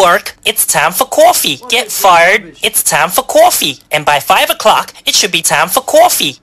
work, it's time for coffee. Get fired, it's time for coffee. And by 5 o'clock, it should be time for coffee.